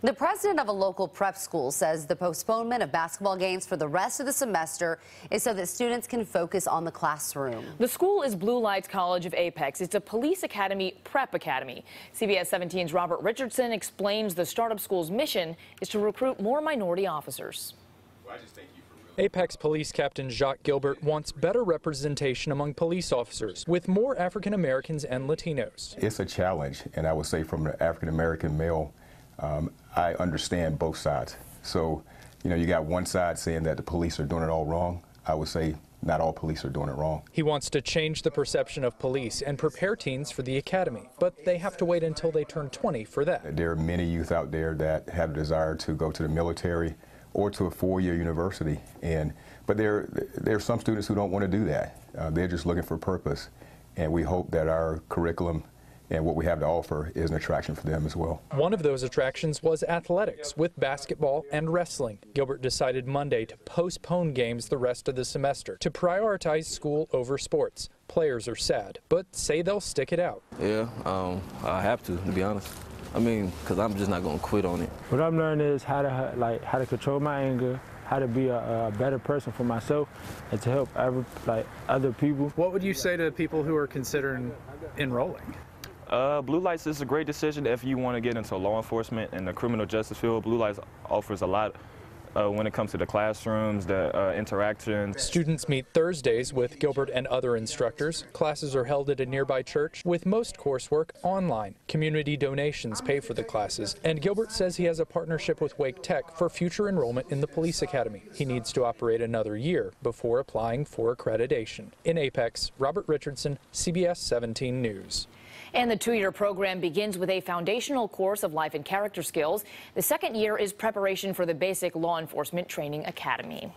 The president of a local prep school says the postponement of basketball games for the rest of the semester is so that students can focus on the classroom. The school is Blue Lights College of Apex. It's a police academy prep academy. CBS 17's Robert Richardson explains the startup school's mission is to recruit more minority officers. Apex Police Captain Jacques Gilbert wants better representation among police officers with more African Americans and Latinos. It's a challenge, and I would say from the African American male, um, I understand both sides. So, you know, you got one side saying that the police are doing it all wrong. I would say not all police are doing it wrong. He wants to change the perception of police and prepare teens for the academy, but they have to wait until they turn 20 for that. There are many youth out there that have a desire to go to the military or to a four-year university, and but there there are some students who don't want to do that. Uh, they're just looking for purpose, and we hope that our curriculum and what we have to offer is an attraction for them as well. One of those attractions was athletics with basketball and wrestling. Gilbert decided Monday to postpone games the rest of the semester to prioritize school over sports. Players are sad, but say they'll stick it out. Yeah, um, I have to, to be honest. I mean, because I'm just not going to quit on it. What I'm learning is how to like how to control my anger, how to be a, a, better person for myself, and to help every, like other people. What would you say to people who are considering enrolling? Uh, Blue Lights is a great decision if you want to get into law enforcement and the criminal justice field. Blue Lights offers a lot uh, when it comes to the classrooms, the uh, interactions. Students meet Thursdays with Gilbert and other instructors. Classes are held at a nearby church, with most coursework online. Community donations pay for the classes, and Gilbert says he has a partnership with Wake Tech for future enrollment in the police academy. He needs to operate another year before applying for accreditation. In Apex, Robert Richardson, CBS 17 News. And the two-year program begins with a foundational course of life and character skills. The second year is preparation for the basic law enforcement training academy.